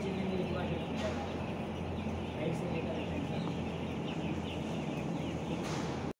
今天没关系